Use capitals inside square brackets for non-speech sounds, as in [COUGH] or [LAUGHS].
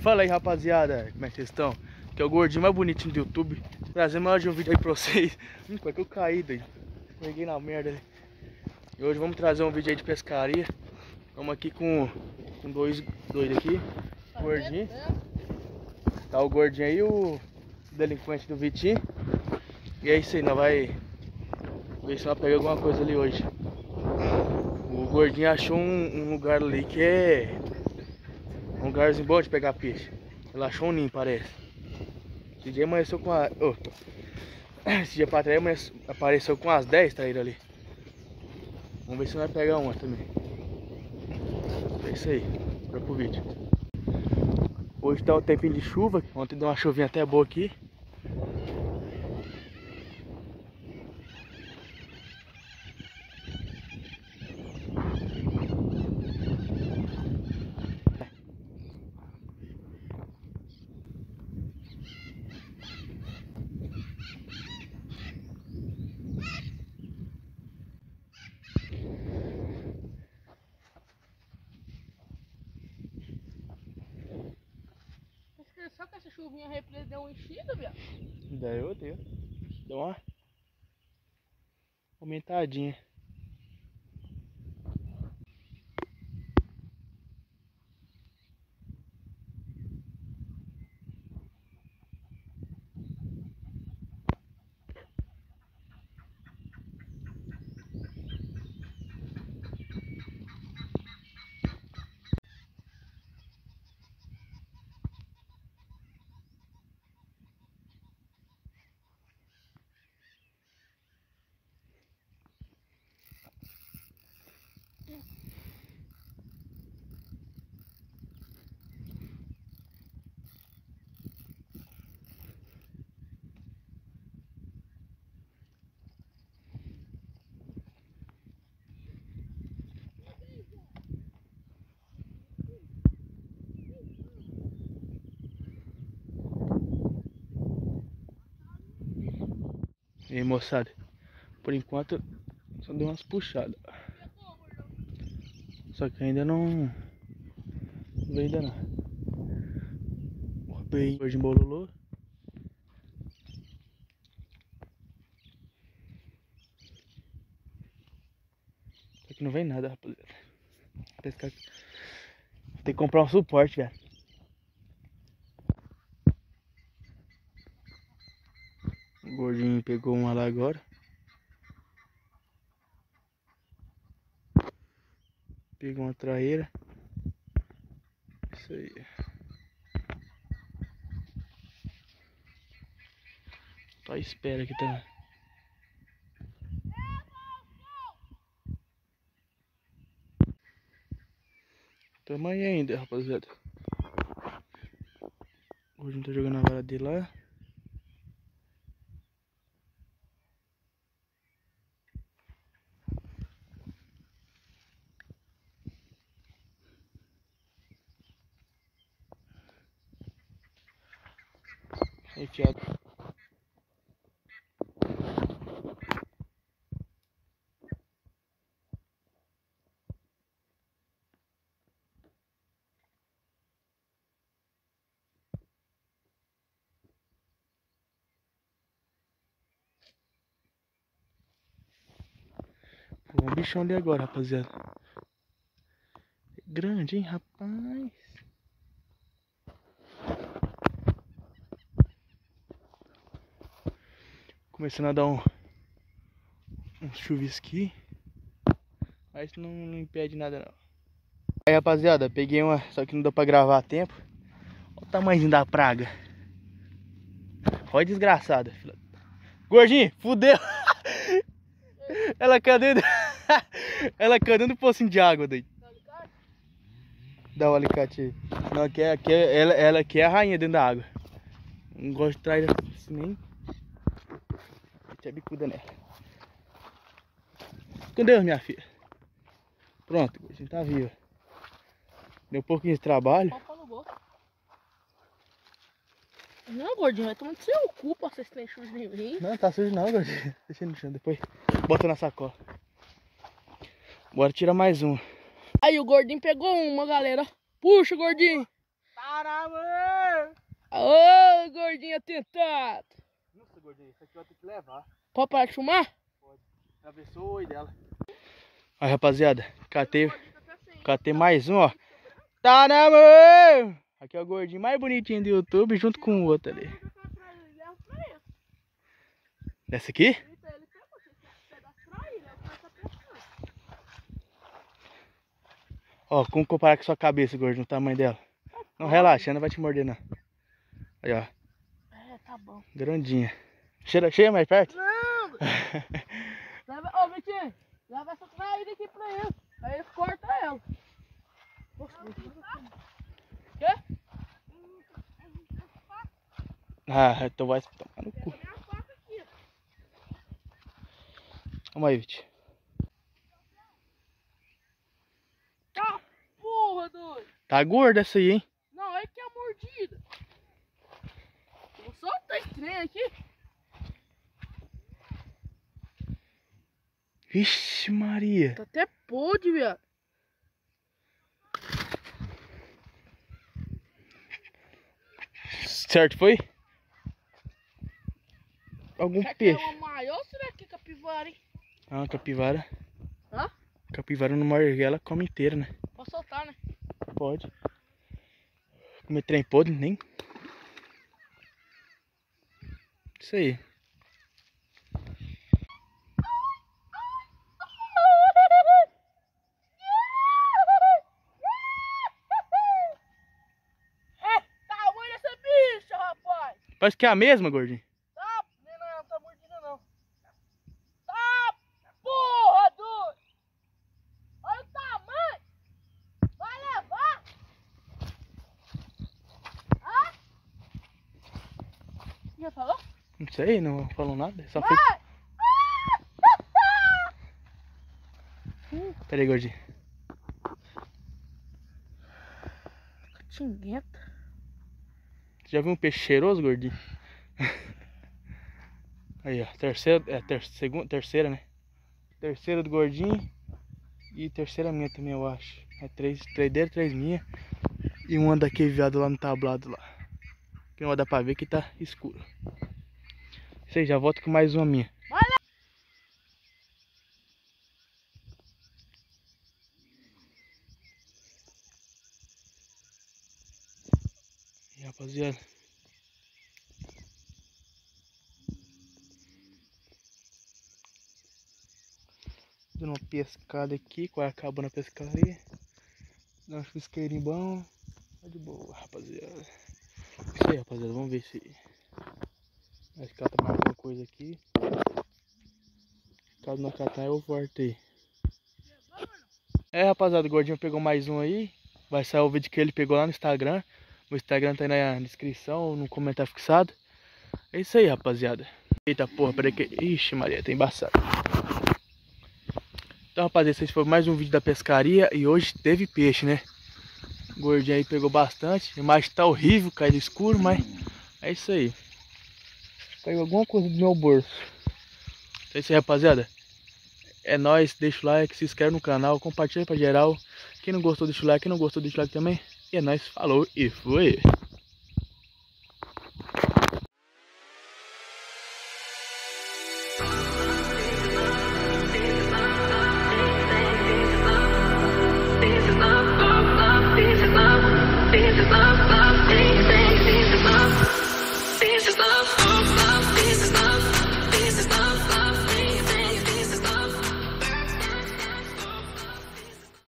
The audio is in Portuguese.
Fala aí rapaziada, como é que vocês estão? Que é o gordinho mais bonitinho do YouTube. Trazendo mais um vídeo aí pra vocês. [LAUGHS] Hum, como é que eu caí daí? Peguei na merda ali E hoje vamos trazer um vídeo aí de pescaria. Estamos aqui com, com dois doidos aqui. Gordinho. Tá o gordinho aí o delinquente do Vitinho. E é isso aí, nós vai ver se nós pegamos alguma coisa ali hoje. O gordinho achou um, um lugar ali que é um lugarzinho bom de pegar peixe. Ele achou um ninho, parece. Esse dia amanheceu com a... Oh. Esse dia pra trás apareceu com as 10 traíras ali. Vamos ver se nós pegar uma também. É isso aí. Bora pro vídeo. Hoje tá um tempinho de chuva. Ontem deu uma chuvinha até boa aqui. Só que essa chuvinha represa deu uma enchida, viado. Daí eu deu. Deu uma aumentadinha. E moçada, por enquanto só deu umas puxadas. Só que ainda não não veio não. Roubei hoje em bololô. Só que não vem nada, rapaziada. Tem que comprar um suporte, velho. O gordinho pegou uma lá agora. Pegou uma traíra. Isso aí. Tô à espera aqui também. Tamo aí ainda, rapaziada. O gordinho tá jogando a vara dele lá. Enfiado. Pô, um bichão ali agora, rapaziada. Grande, hein, rapaz. Começando a dar um, um chuvisqui. Mas não, não impede nada não. Aí rapaziada, peguei uma, só que não deu pra gravar a tempo. Olha o tamanho da praga. Olha desgraçada. Gordinho, fudeu. [LAUGHS] Ela cadê? [LAUGHS] Ela cadê no pocinho de água daí? Dá o alicate. Não, aqui é, aqui é, ela, ela aqui é a rainha dentro da água. Não gosto de trás assim nem. Mete a bicuda nela. Cadê minha filha? Pronto, a gente tá viva. Deu um pouquinho de trabalho. Não, gordinho, vai tomar no seu cu pra vocês terem sujo de mim. Não, tá sujo não, gordinho. [LAUGHS] Deixa no chão, depois bota na sacola. Bora tirar mais um. Aí o gordinho pegou uma, galera. Puxa, gordinho. Para, mano! Ô, gordinho atentado. Nossa, gordinho, isso aqui vai ter que levar. Pode parar de fumar? Atravessou o oi dela. Aí, rapaziada, catei, catei mais um, ó. Tá na mão! Aqui é o gordinho mais bonitinho do YouTube, junto com o outro ali. Dessa aqui? Ó, como comparar com sua cabeça, gordinho, o tamanho dela. Não, relaxa, não vai te morder, não. Aí, ó. É, tá bom. Grandinha. Cheira, cheia mais perto? Não! Leva, ô, Vitinho, leva essa traída aqui pra ele. Aí ele corta ela. Quê? Ah, então vai tomar no cu. Vamos aí, Vitinho. Tá porra, doido. Tá gorda essa aí, hein? Não, é que é a mordida. Vou soltar esse trem aqui. Vixe Maria. Tá até podre, viado. Certo, foi? Algum Será que é peixe. uma maior ou será que é capivara, hein? Ah, capivara. Hã? Capivara não morde ela, come inteira, né? Pode soltar, né? Pode. Comer trem podre, nem. Isso aí. É, tamanho dessa bicha, rapaz. Parece que é a mesma, gordinho. Tá, não, não, não tá mordida não. Tá, porra, doido. Olha o tamanho. Vai levar. Hã? Já falou? Não sei, não falou nada. Só. Vai. Pera aí, gordinho. Tinguenta. Já viu um peixe cheiroso, gordinho? [LAUGHS] Aí, ó. Terceira, é, ter, segunda, terceira, né? Terceira do gordinho. E terceira minha também, eu acho. É três, três dele, três minha. E uma daquele viado lá no tablado lá. Que não dar pra ver que tá escuro. Aí, já volto com mais uma minha. E rapaziada. Dando uma pescada aqui, quase acabando a pescaria. Dá um chusqueirinho bom. Tá de boa, rapaziada. Isso aí, rapaziada. Vamos ver se. Ela tá mais alguma coisa aqui. Caso não catar, eu volto aí. É, rapaziada, o gordinho pegou mais um aí. Vai sair o vídeo que ele pegou lá no Instagram. O Instagram tá aí na descrição, no comentário fixado. É isso aí, rapaziada. Eita porra, peraí que. Ixi, Maria, tá embaçado. Então, rapaziada, esse foi mais um vídeo da pescaria. E hoje teve peixe, né? O gordinho aí pegou bastante. A imagem tá horrível, caiu escuro, mas é isso aí. Caiu alguma coisa do meu bolso. Então é isso aí, rapaziada. É nóis, deixa o like, se inscreve no canal, compartilha pra geral. Quem não gostou, deixa o like. Quem não gostou, deixa o like também. E nóis, falou e fui.